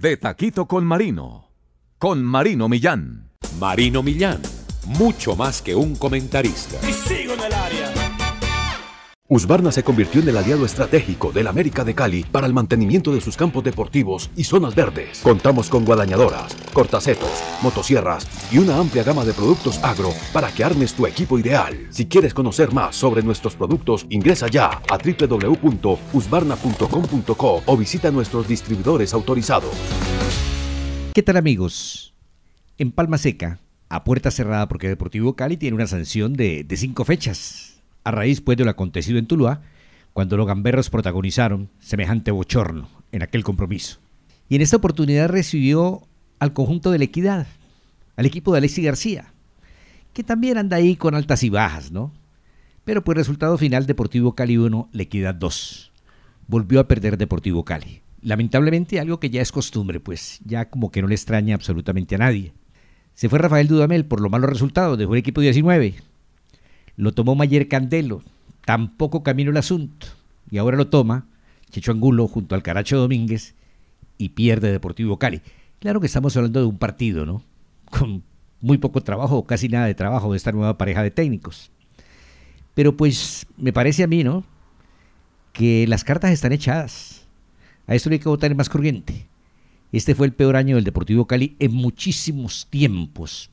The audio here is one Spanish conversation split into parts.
De Taquito con Marino. Con Marino Millán. Marino Millán, mucho más que un comentarista. Y sigo en el área. Usbarna se convirtió en el aliado estratégico del América de Cali para el mantenimiento de sus campos deportivos y zonas verdes. Contamos con guadañadoras, cortacetos, motosierras y una amplia gama de productos agro para que armes tu equipo ideal. Si quieres conocer más sobre nuestros productos, ingresa ya a www.usbarna.com.co o visita nuestros distribuidores autorizados. ¿Qué tal amigos? En Palma Seca, a puerta cerrada porque Deportivo Cali tiene una sanción de, de cinco fechas a raíz pues de lo acontecido en Tuluá, cuando los gamberros protagonizaron semejante bochorno en aquel compromiso. Y en esta oportunidad recibió al conjunto de la equidad, al equipo de Alexis García, que también anda ahí con altas y bajas, ¿no? Pero pues resultado final Deportivo Cali 1, la equidad 2. Volvió a perder Deportivo Cali. Lamentablemente algo que ya es costumbre, pues ya como que no le extraña absolutamente a nadie. Se fue Rafael Dudamel por los malos resultados, dejó el equipo 19, lo tomó Mayer Candelo, tampoco camino el asunto. Y ahora lo toma Checho Angulo junto al Caracho Domínguez y pierde Deportivo Cali. Claro que estamos hablando de un partido, ¿no? Con muy poco trabajo casi nada de trabajo de esta nueva pareja de técnicos. Pero pues me parece a mí, ¿no? Que las cartas están echadas. A esto no hay que votar en más corriente. Este fue el peor año del Deportivo Cali en muchísimos tiempos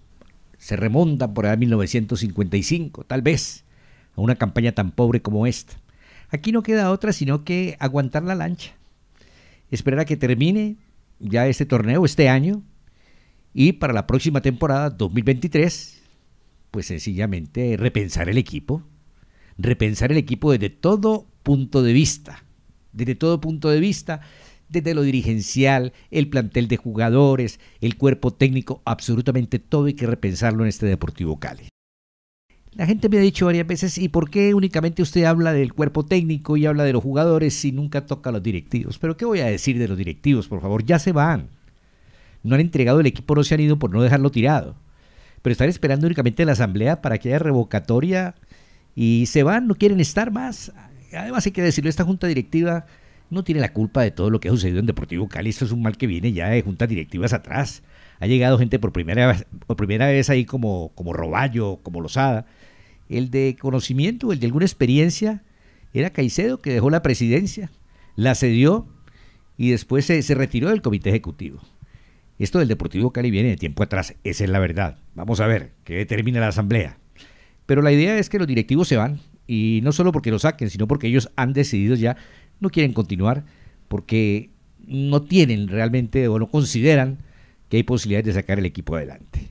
se remontan por allá 1955, tal vez, a una campaña tan pobre como esta. Aquí no queda otra sino que aguantar la lancha, esperar a que termine ya este torneo este año y para la próxima temporada 2023, pues sencillamente repensar el equipo, repensar el equipo desde todo punto de vista, desde todo punto de vista, desde lo dirigencial, el plantel de jugadores, el cuerpo técnico, absolutamente todo hay que repensarlo en este Deportivo Cali. La gente me ha dicho varias veces, ¿y por qué únicamente usted habla del cuerpo técnico y habla de los jugadores si nunca toca a los directivos? Pero ¿qué voy a decir de los directivos? Por favor, ya se van. No han entregado el equipo, no se han ido por no dejarlo tirado. Pero están esperando únicamente la asamblea para que haya revocatoria y se van, no quieren estar más. Además hay que decirlo, esta junta directiva no tiene la culpa de todo lo que ha sucedido en Deportivo Cali. Esto es un mal que viene ya de juntas directivas atrás. Ha llegado gente por primera vez, por primera vez ahí como, como Roballo, como Lozada. El de conocimiento, el de alguna experiencia, era Caicedo, que dejó la presidencia, la cedió y después se, se retiró del comité ejecutivo. Esto del Deportivo Cali viene de tiempo atrás, esa es la verdad. Vamos a ver qué determina la asamblea. Pero la idea es que los directivos se van, y no solo porque lo saquen, sino porque ellos han decidido ya no quieren continuar porque no tienen realmente o no consideran que hay posibilidades de sacar el equipo adelante.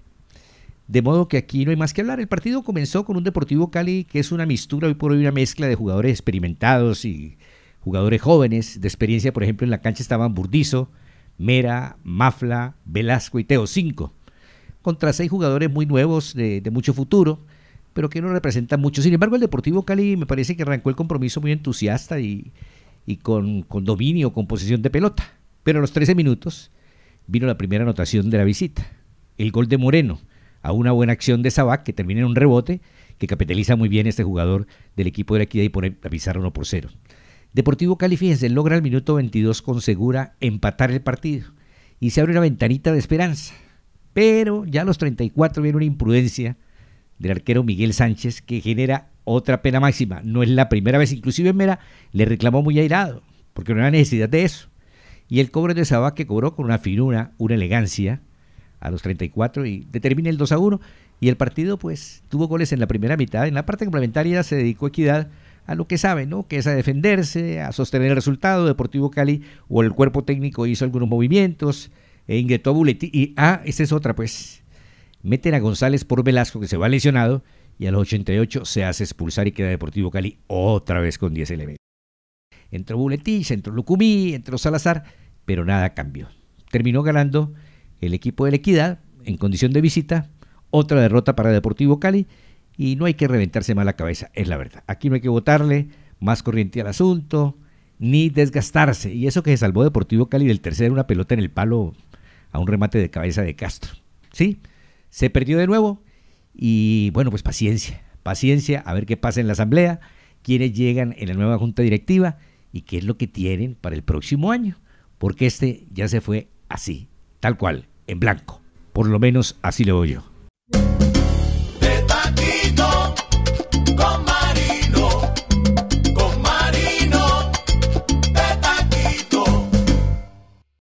De modo que aquí no hay más que hablar. El partido comenzó con un Deportivo Cali que es una mistura, hoy por hoy una mezcla de jugadores experimentados y jugadores jóvenes. De experiencia, por ejemplo, en la cancha estaban Burdizo, Mera, Mafla, Velasco y Teo, cinco. Contra seis jugadores muy nuevos de, de mucho futuro, pero que no representan mucho. Sin embargo, el Deportivo Cali me parece que arrancó el compromiso muy entusiasta y, y con, con dominio, con posesión de pelota. Pero a los 13 minutos vino la primera anotación de la visita. El gol de Moreno a una buena acción de Sabac que termina en un rebote que capitaliza muy bien este jugador del equipo de la Equidad y pone la pizarra 1 por 0. Deportivo Cali, fíjense, logra el minuto 22 con Segura empatar el partido y se abre una ventanita de esperanza. Pero ya a los 34 viene una imprudencia del arquero Miguel Sánchez que genera otra pena máxima. No es la primera vez, inclusive Mera le reclamó muy airado, porque no era necesidad de eso. Y el cobre de Sabá que cobró con una finura, una elegancia, a los 34 y determina el 2 a 1. Y el partido, pues, tuvo goles en la primera mitad. En la parte complementaria se dedicó Equidad a lo que sabe, ¿no? Que es a defenderse, a sostener el resultado. Deportivo Cali o el cuerpo técnico hizo algunos movimientos, e ingresó a Buletí. Y, ah, esa es otra, pues. Meten a González por Velasco, que se va lesionado, y a los 88 se hace expulsar y queda Deportivo Cali otra vez con 10 elementos. Entró Buletich, entró Lucumí, entró Salazar, pero nada cambió. Terminó ganando el equipo de la Equidad en condición de visita, otra derrota para Deportivo Cali y no hay que reventarse más la cabeza, es la verdad. Aquí no hay que votarle más corriente al asunto, ni desgastarse. Y eso que se salvó Deportivo Cali del tercer, una pelota en el palo a un remate de cabeza de Castro. Sí, se perdió de nuevo, y bueno, pues paciencia, paciencia, a ver qué pasa en la asamblea, quiénes llegan en la nueva junta directiva y qué es lo que tienen para el próximo año, porque este ya se fue así, tal cual, en blanco. Por lo menos así lo veo yo.